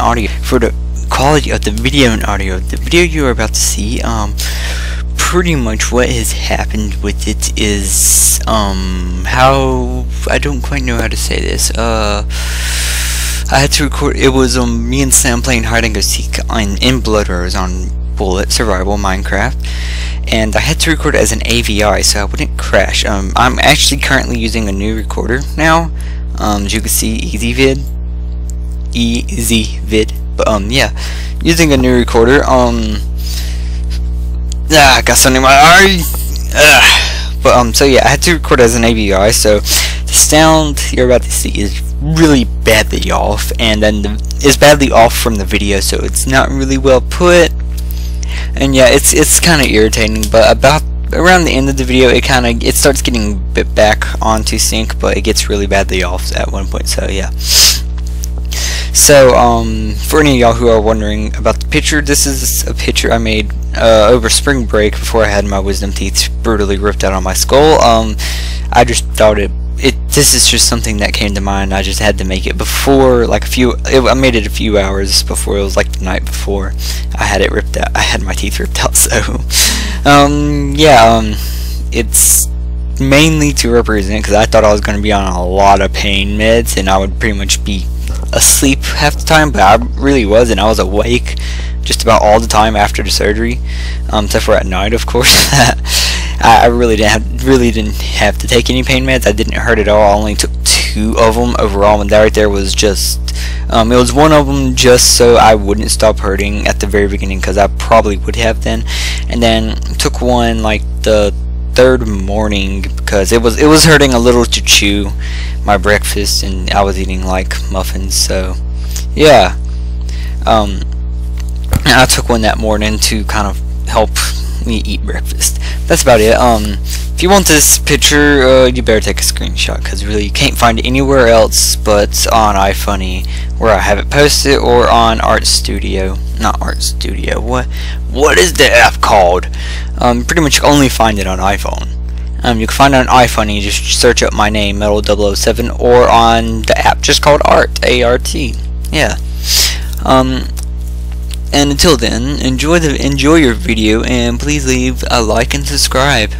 audio for the quality of the video and audio. The video you are about to see, um, pretty much what has happened with it is, um, how, I don't quite know how to say this, uh, I had to record, it was, um, me and Sam playing hide and go seek on, in Blood Rose on Bullet Survival Minecraft, and I had to record as an AVI so I wouldn't crash. Um, I'm actually currently using a new recorder now, um, as you can see, EasyVid, EasyVid, but, um, yeah, using a new recorder, um, ah, I got something in my eye, but, um, so yeah, I had to record as an AVI, so the sound you're about to see is really badly off, and then the, is badly off from the video, so it's not really well put, and yeah, it's it's kind of irritating, but about around the end of the video, it kind of it starts getting bit back onto sync, but it gets really badly off at one point. So yeah. So um, for any of y'all who are wondering about the picture, this is a picture I made uh, over spring break before I had my wisdom teeth brutally ripped out on my skull. Um, I just thought it it this is just something that came to mind. I just had to make it before like a few. It, I made it a few hours before. It was like the night before I had it ripped out. I had my teeth ripped out. So, um, yeah, um, it's mainly to represent because I thought I was going to be on a lot of pain meds and I would pretty much be asleep half the time, but I really wasn't. I was awake just about all the time after the surgery, um, except for at night, of course. I, really didn't have, really didn't have to take any pain meds. I didn't hurt at all. I only took two of them overall, and that right there was just um, it was one of them just so I wouldn't stop hurting at the very beginning because I probably would have then, and then took one like the third morning because it was it was hurting a little to chew my breakfast and I was eating like muffins so yeah um I took one that morning to kind of help me eat breakfast. That's about it. Um, if you want this picture, uh, you better take a screenshot because really you can't find it anywhere else but on iFunny where I have it posted or on Art Studio. Not Art Studio. What? What is the app called? Um, pretty much only find it on iFunny. Um, you can find it on iFunny you Just search up my name, Metol007, or on the app just called Art. A R T. Yeah. Um, and until then, enjoy the enjoy your video and please leave a like and subscribe.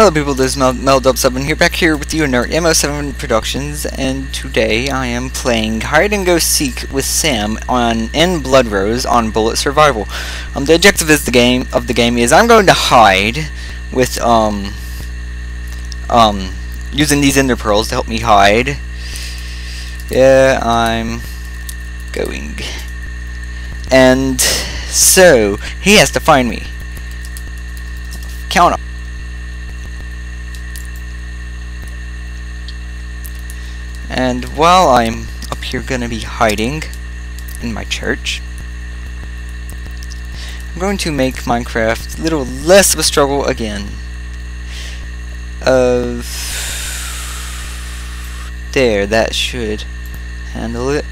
Hello people, this is Mel, Mel 7 here, back here with you in our M07 Productions, and today I am playing Hide and Go Seek with Sam on in Blood Rose on Bullet Survival. Um, the objective is the game of the game is I'm going to hide with um um using these Ender Pearls to help me hide. Yeah, I'm going, and so he has to find me. Count up. And while I'm up here gonna be hiding in my church, I'm going to make Minecraft a little less of a struggle again. Of there, that should handle it.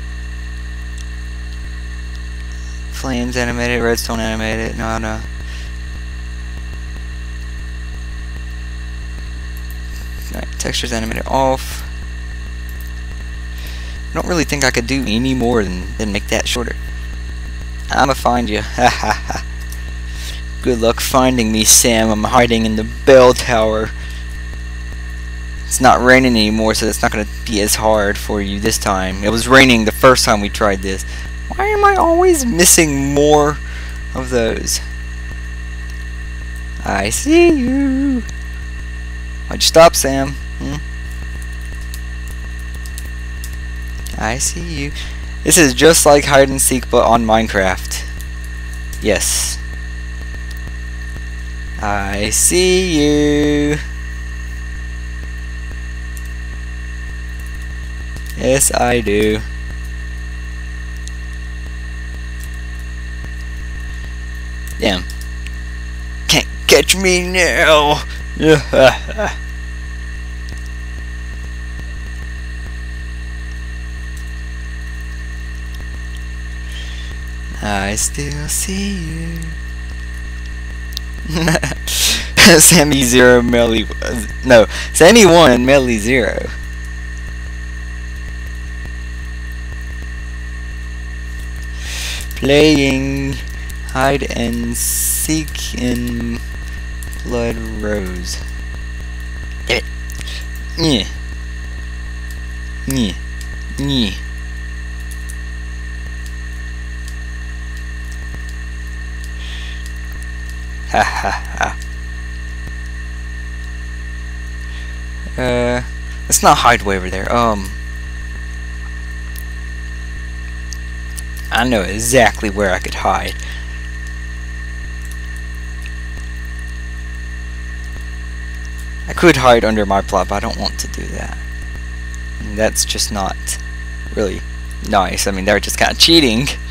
Flames animated, redstone animated, no, no. Alright, textures animated off. I don't really think I could do any more than, than make that shorter. I'ma find you. Ha ha ha. Good luck finding me, Sam. I'm hiding in the bell tower. It's not raining anymore, so it's not going to be as hard for you this time. It was raining the first time we tried this. Why am I always missing more of those? I see you. Why'd you stop, Sam? Hmm? I see you. This is just like hide and seek but on Minecraft. Yes. I see you. Yes, I do. Damn. Can't catch me now. I still see you. Sammy zero, Melly no. Sammy one, Melly zero. Playing hide and seek in Blood Rose. Yeah. Yeah. Yeah. Ha ha ha. Uh, let's not hide way over there. Um, I know exactly where I could hide. I could hide under my plot, but I don't want to do that. that's just not really nice. I mean, they're just kind of cheating.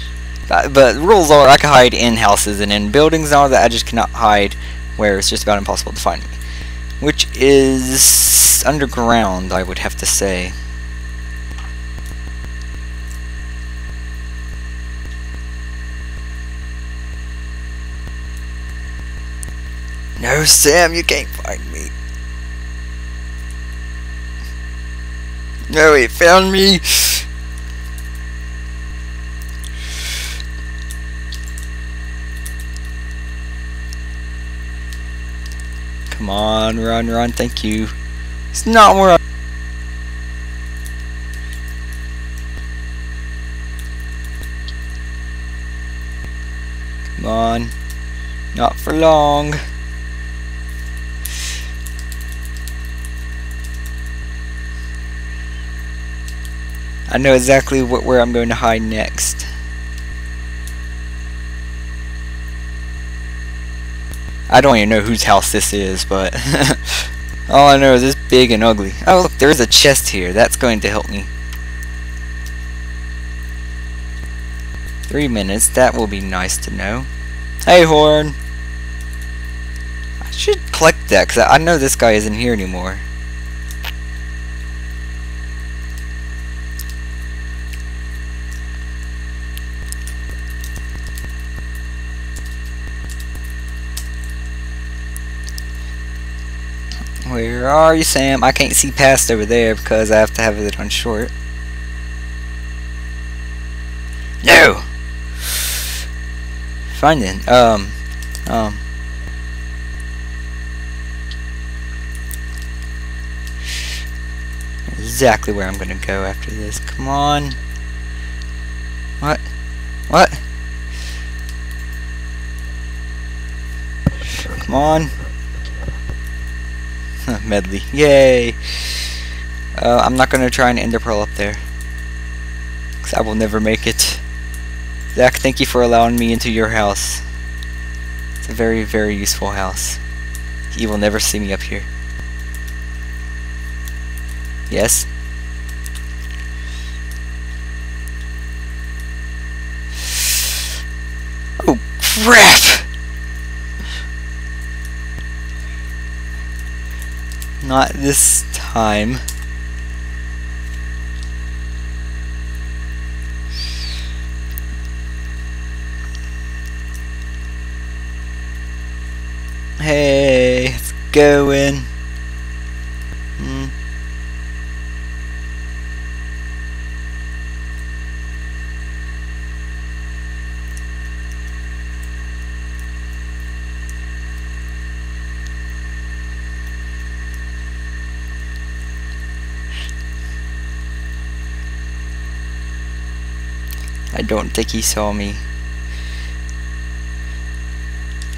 But, but rules are I can hide in houses and in buildings all that. I just cannot hide where it's just about impossible to find me. Which is underground, I would have to say. No, Sam, you can't find me. No, he found me. Come on, run, run, thank you. It's not where I... Come on. Not for long. I know exactly what, where I'm going to hide next. I don't even know whose house this is, but all I know is it's big and ugly. Oh look, there's a chest here. That's going to help me. Three minutes. That will be nice to know. Hey, Horn. I should collect that, because I know this guy isn't here anymore. Where are you, Sam? I can't see past over there because I have to have it on short. No! Fine then. Um, um. Exactly where I'm gonna go after this. Come on. What? What? Come on. Medley. Yay! Uh, I'm not going to try and ender pearl up there. Because I will never make it. Zach, thank you for allowing me into your house. It's a very, very useful house. You will never see me up here. Yes? Oh, crap! Not this time. Hey, it's going. I don't think he saw me.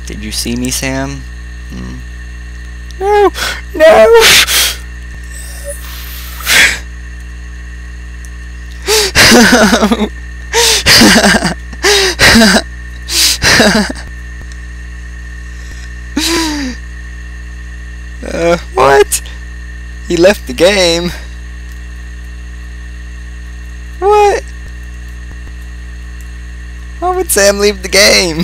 Did you see me, Sam? Hmm. No! No! uh, what? He left the game. What? Sam leave the game?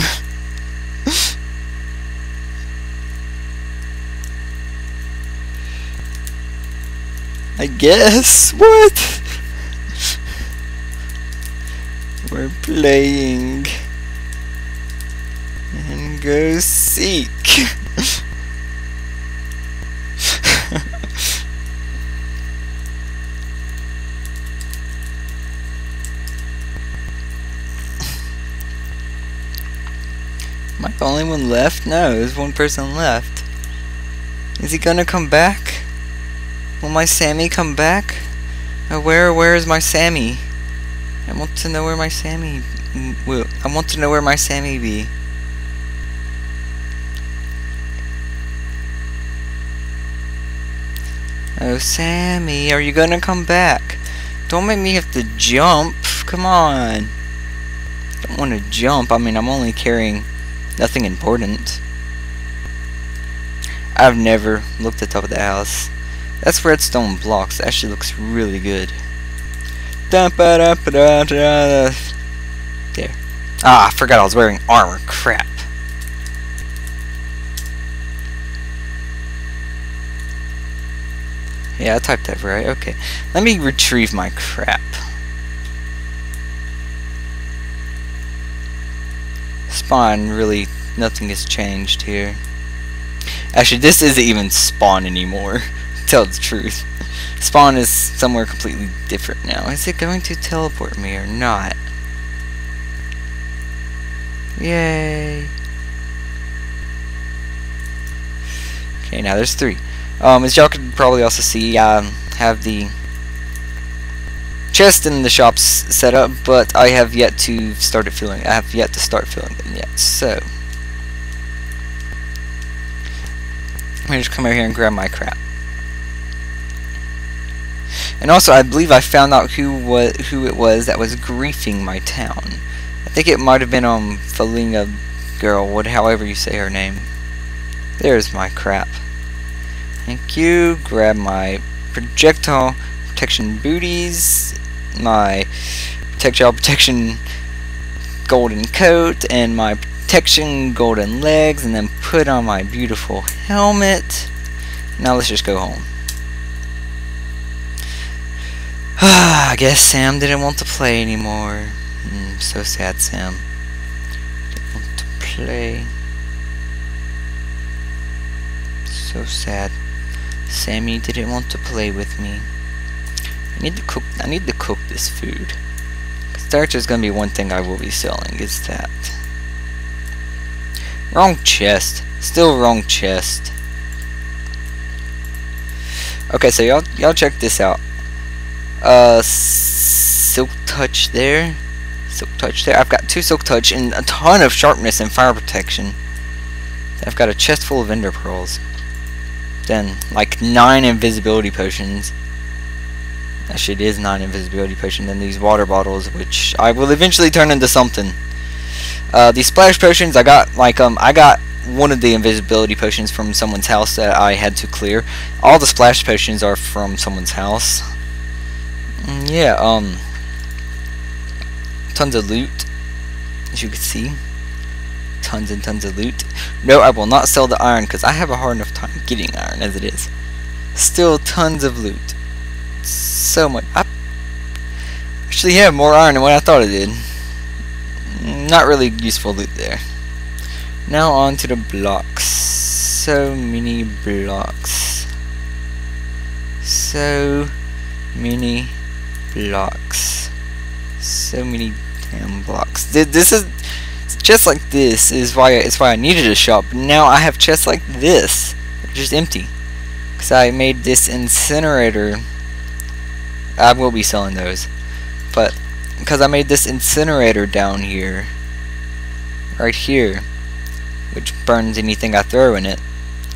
I guess. What? We're playing. And go seek. Am I the only one left? No, there's one person left. Is he gonna come back? Will my Sammy come back? Uh, where, where is my Sammy? I want to know where my Sammy. I want to know where my Sammy be. Oh, Sammy, are you gonna come back? Don't make me have to jump. Come on. Don't want to jump. I mean, I'm only carrying nothing important. I've never looked at the top of the house. That's redstone blocks. That actually looks really good. There. Ah, I forgot I was wearing armor. Crap. Yeah, I typed that right. Okay. Let me retrieve my crap. Spawn, really, nothing has changed here. Actually, this isn't even spawn anymore. Tell the truth. Spawn is somewhere completely different now. Is it going to teleport me or not? Yay. Okay, now there's three. Um, as y'all can probably also see, I um, have the chest in the shops set up, but I have yet to start filling. I have yet to start filling them yet. So I'm gonna just come over here and grab my crap. And also, I believe I found out who was who it was that was griefing my town. I think it might have been um Felina girl, what however you say her name. There's my crap. Thank you. Grab my projectile protection booties, my projectile protection golden coat, and my protection golden legs, and then put on my beautiful helmet. Now let's just go home. I guess Sam didn't want to play anymore. Mm, so sad, Sam. Didn't want to play. So sad. Sammy didn't want to play with me. Need to cook. I need to cook this food. Starch is gonna be one thing I will be selling. Is that wrong chest? Still wrong chest. Okay, so y'all y'all check this out. Uh, silk touch there, silk touch there. I've got two silk touch and a ton of sharpness and fire protection. I've got a chest full of ender pearls. Then, like, nine invisibility potions. Actually, is nine invisibility potions. Then these water bottles, which I will eventually turn into something. Uh, these splash potions, I got, like, um, I got one of the invisibility potions from someone's house that I had to clear. All the splash potions are from someone's house. Mm, yeah, um, tons of loot, as you can see tons and tons of loot. No, I will not sell the iron because I have a hard enough time getting iron as it is. Still tons of loot. So much. I actually have more iron than what I thought I did. Not really useful loot there. Now on to the blocks. So many blocks. So many blocks. So many damn blocks. This is chests like this is why it's why I needed a shop. Now I have chests like this, just empty, because I made this incinerator. I will be selling those, but because I made this incinerator down here, right here, which burns anything I throw in it,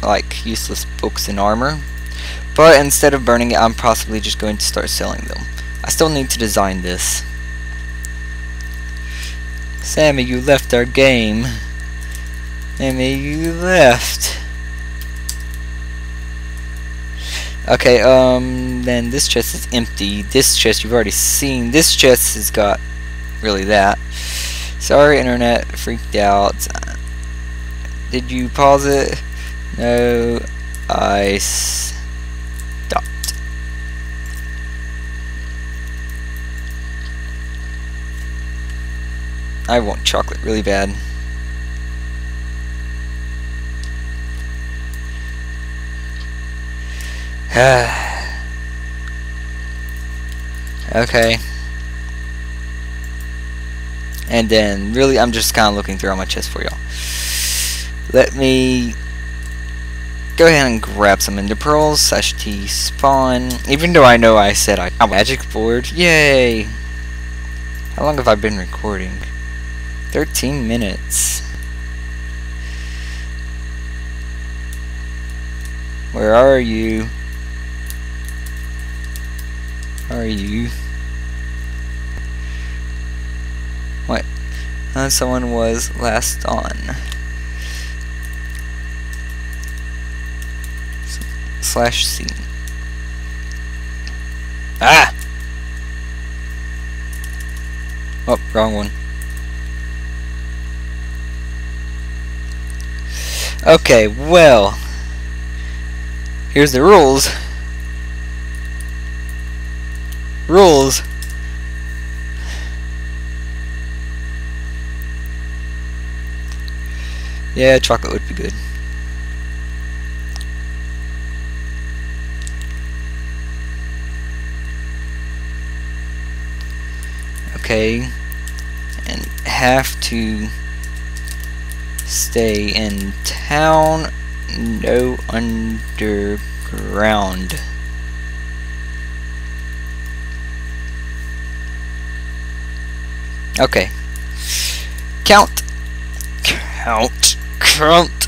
like useless books and armor. But instead of burning it, I'm possibly just going to start selling them. I still need to design this. Sammy, you left our game. Sammy, you left. Okay, um, then this chest is empty. This chest you've already seen. This chest has got really that. Sorry, internet, freaked out. Did you pause it? No, I stopped. I want chocolate really bad. okay. And then, really, I'm just kind of looking through all my chests for y'all. Let me go ahead and grab some ender pearls slash T spawn. Even though I know I said I magic board. Yay! How long have I been recording? 13 minutes. Where are you? Are you? What? Uh, someone was last on. S slash C. Ah! Oh, wrong one. Okay, well, here's the rules. Rules. Yeah, chocolate would be good. Okay, and have to stay in town, no underground. Okay. Count. Count. Count.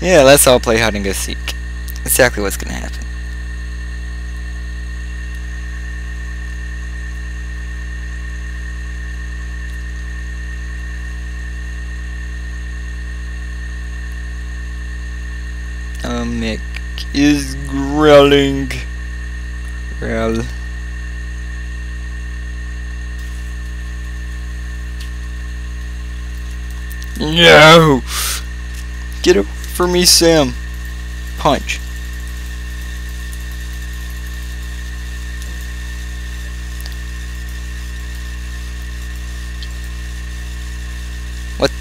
yeah, let's all play hide and go seek. Exactly what's gonna happen. Um, Mick is growling. Growl. No! Get it for me, Sam. Punch. What?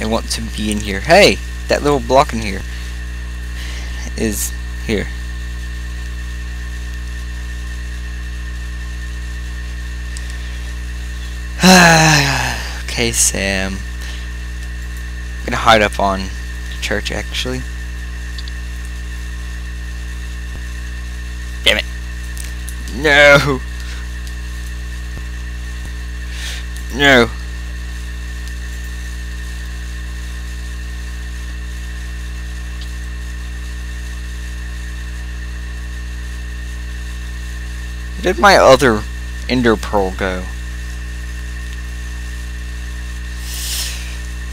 I want to be in here. Hey! That little block in here is here. okay, Sam. I'm gonna hide up on the church, actually. Damn it. No! No. Where did my other Ender Pearl go?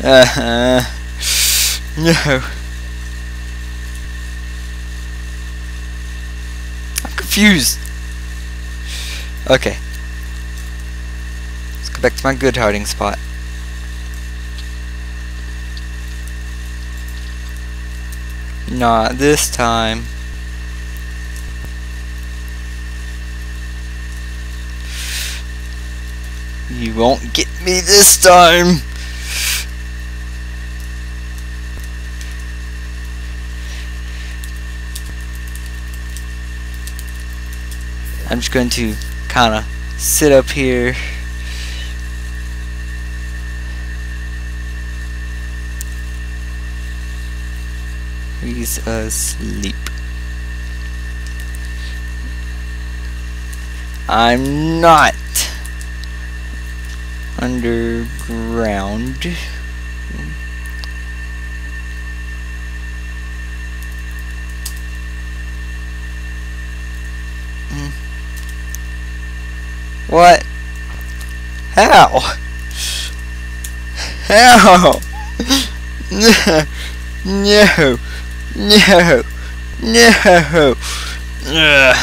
Uh, uh no. I'm confused. Okay. Let's go back to my good hiding spot. Not this time. You won't get me this time. I'm just going to kind of sit up here. He's asleep. I'm not underground. How? How? No. No. No. No. Ugh.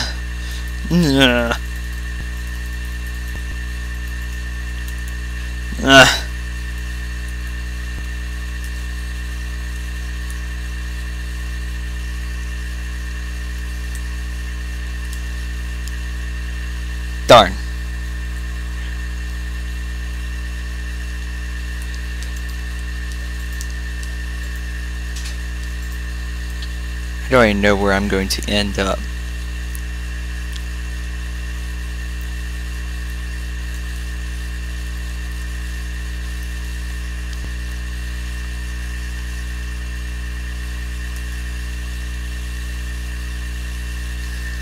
Ugh. I even know where I'm going to end up.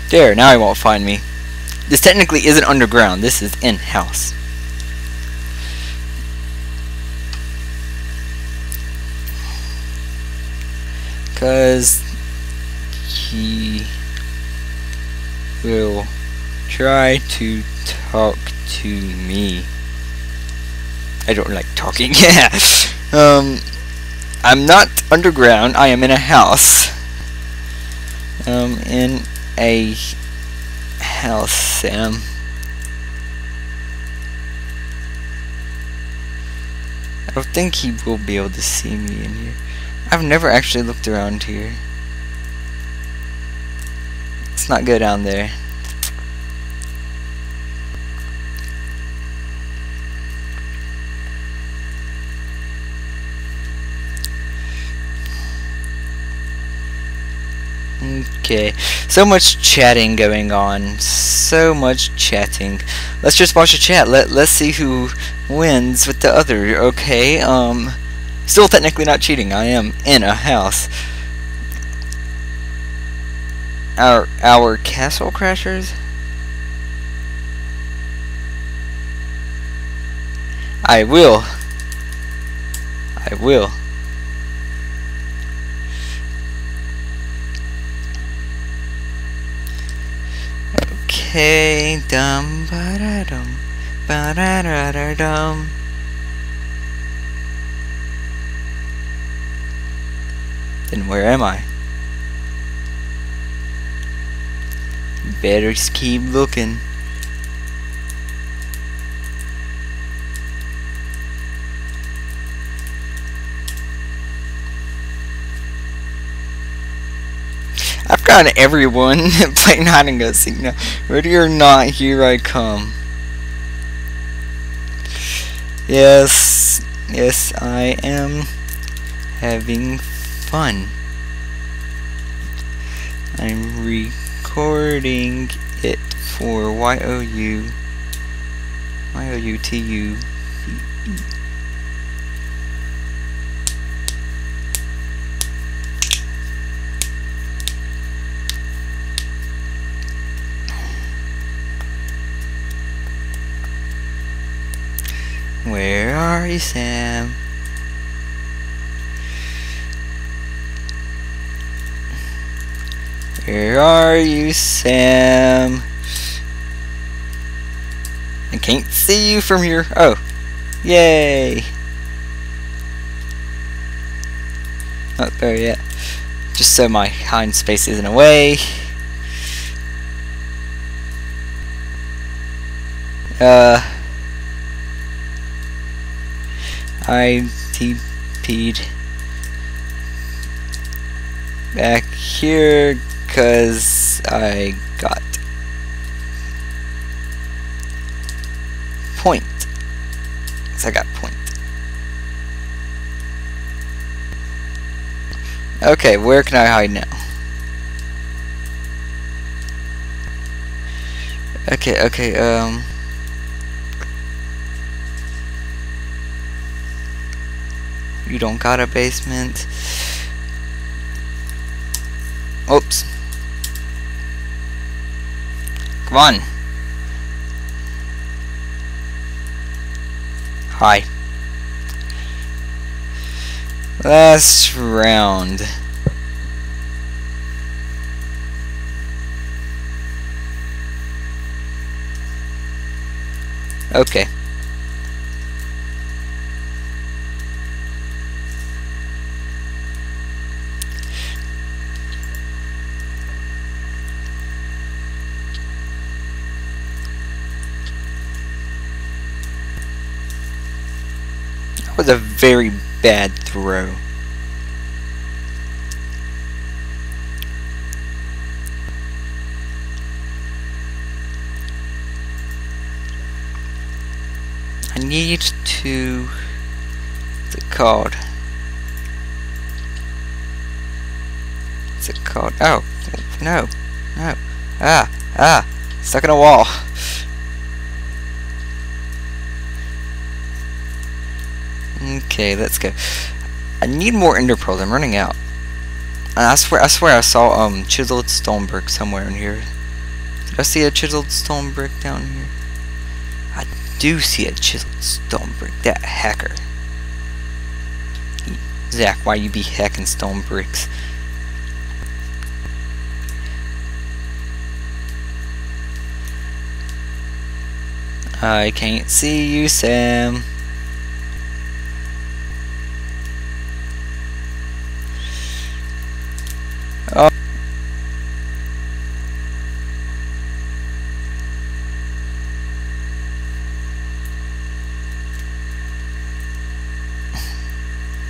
There, now he won't find me. This technically isn't underground, this is in-house. Cause he will try to talk to me. I don't like talking. Yeah. um, I'm not underground. I am in a house. Um, in a house, Sam. I don't think he will be able to see me in here. I've never actually looked around here. Let's not go down there. Okay, so much chatting going on. So much chatting. Let's just watch a chat. Let let's see who wins with the other. Okay. Um, still technically not cheating. I am in a house. Our our castle crashers. I will. I will. Okay, dum ba da dum ba da da da dum. Then where am I? Better just keep looking. I've got everyone playing hide and go seek now. Ready or not, here I come. Yes, yes, I am having fun. I'm recording it for Y-O-U Y-O-U-T-U-B-E. Where are you, Sam? Where are you, Sam? I can't see you from here. Oh. Yay. Not there yet. Just so my hind space isn't away. Uh... I TP'd back here because I got point. So I got point. Okay, where can I hide now? Okay, okay, um... You don't got a basement. Oops. Come on. Hi. Last round. Okay. was a very bad throw. I need to... the card. it called? Oh, no, no. Ah, ah, stuck in a wall. Okay, let's go. I need more ender pearls. I'm running out. And I swear, I swear, I saw um chiseled stone brick somewhere in here. Did I see a chiseled stone brick down here? I do see a chiseled stone brick. That hacker. Zach, why you be hacking stone bricks? I can't see you, Sam. Oh.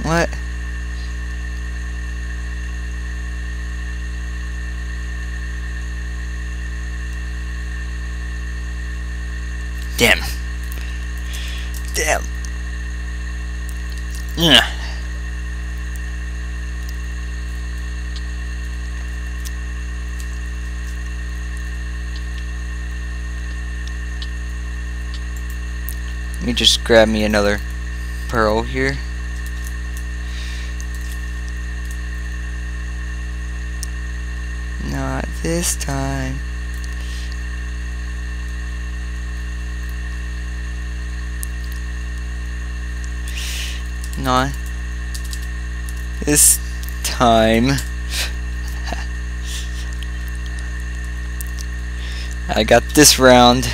What? Damn. Damn. Yeah. Let me just grab me another pearl here. Not this time. Not this time. I got this round.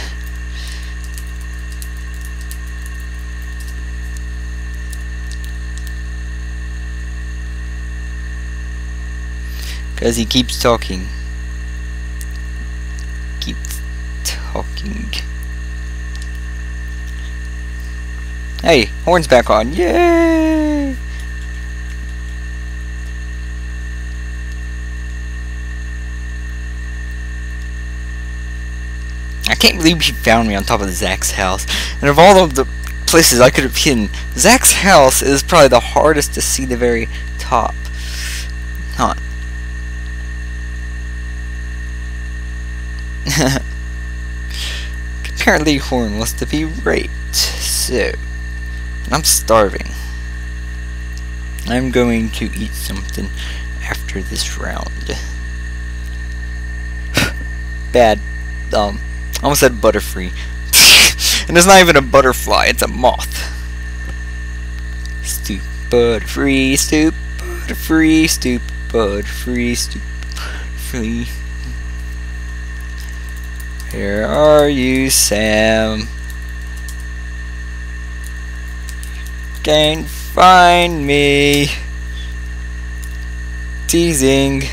Because he keeps talking. Keeps talking. Hey, horn's back on. Yay! I can't believe he found me on top of Zach's house. And of all of the places I could have hidden, Zach's house is probably the hardest to see the very top. Huh. Apparently Horn wants to be raped, so I'm starving. I'm going to eat something after this round. Bad. Um, I almost said butterfree. and it's not even a butterfly, it's a moth. Stupid free, stupid free, stupid free, stupid free. Where are you, Sam? Can't find me. Teasing.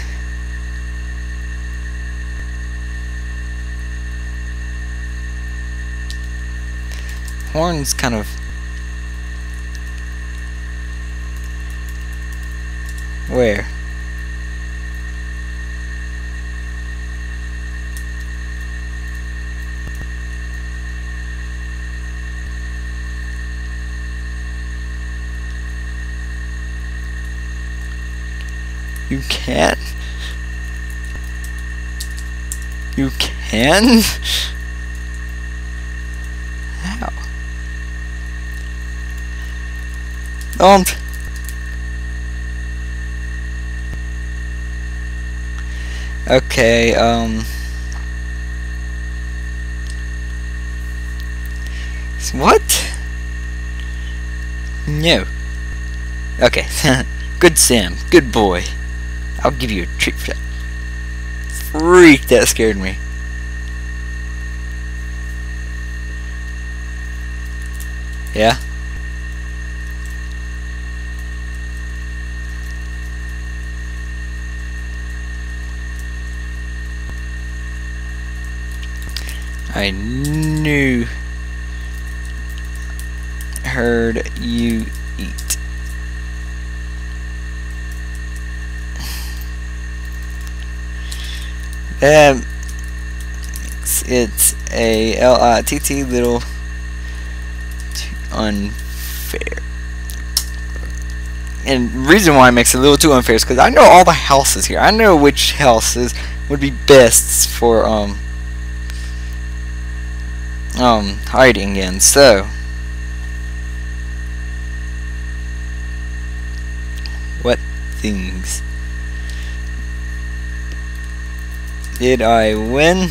Horn's kind of Where? You can? You can? How? Don't. Okay, um... What? No. Okay. Good Sam. Good boy. I'll give you a treat for that. Freak, that scared me. Yeah? I Um, it's a L-I-T-T little unfair. And reason why it makes it a little too unfair is because I know all the houses here. I know which houses would be best for um um hiding in. So what things did I win?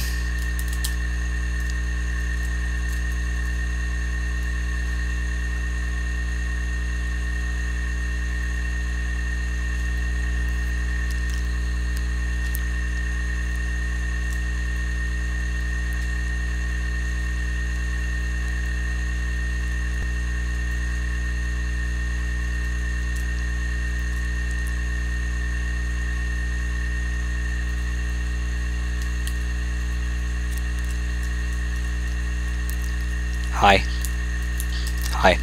Hi. Hi.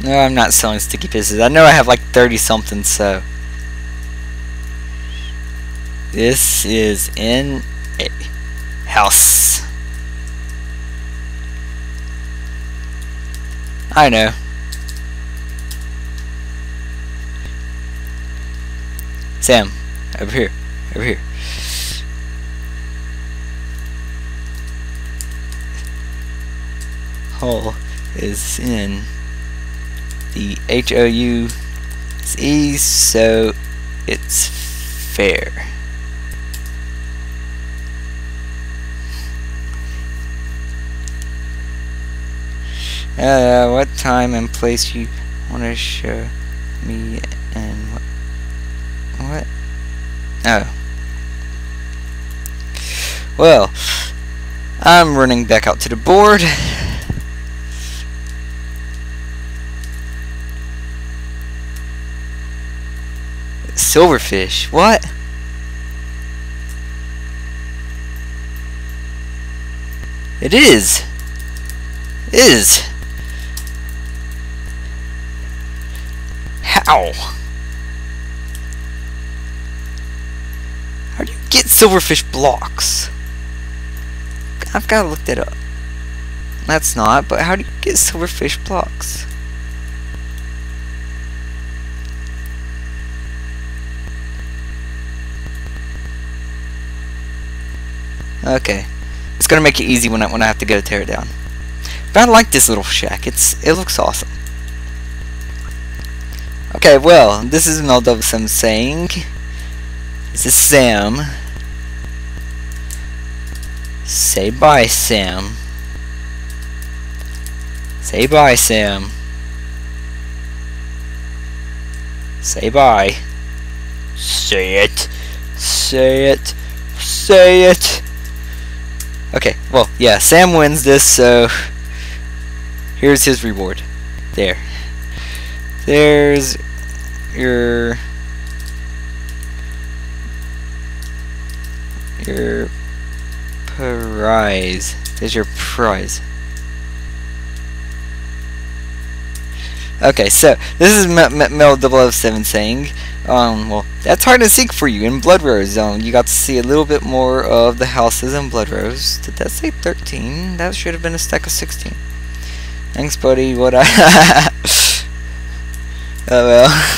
No, I'm not selling sticky pieces. I know I have like 30 something, so. This is in a house. I know. Sam, over here, over here. Hole is in the HOU E, so it's fair. Uh, what time and place you want to show me and what? What? Oh. Well, I'm running back out to the board. Silverfish. What? It is. It is. How? How do you get silverfish blocks? I've got to look that up. That's not, but how do you get silverfish blocks? Okay. It's gonna make it easy when I when I have to go tear it down. But I like this little shack. It's it looks awesome. Okay, well, this is Metol007 saying This is Sam. Say bye, Sam. Say bye, Sam. Say bye. Say it. Say it. Say it. Okay, well, yeah, Sam wins this, so here's his reward. There. There's your your prize. There's your prize. Okay, so this is Metol007 saying, um, well, that's hard to seek for you in Blood Rose. Um, you got to see a little bit more of the houses in Blood Rose. Did that say 13? That should have been a stack of 16. Thanks, buddy. What I... oh, well.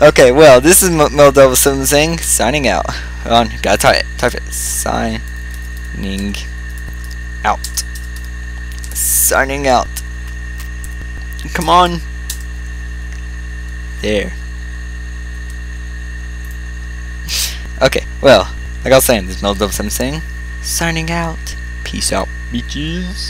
okay, well, this is Metol007 saying, signing out. Hold on, gotta type it. Type it. Signing out. Signing out. Come on. There. Okay, well, like I was saying, this is Mel Dove saying, signing out. Peace out, bitches.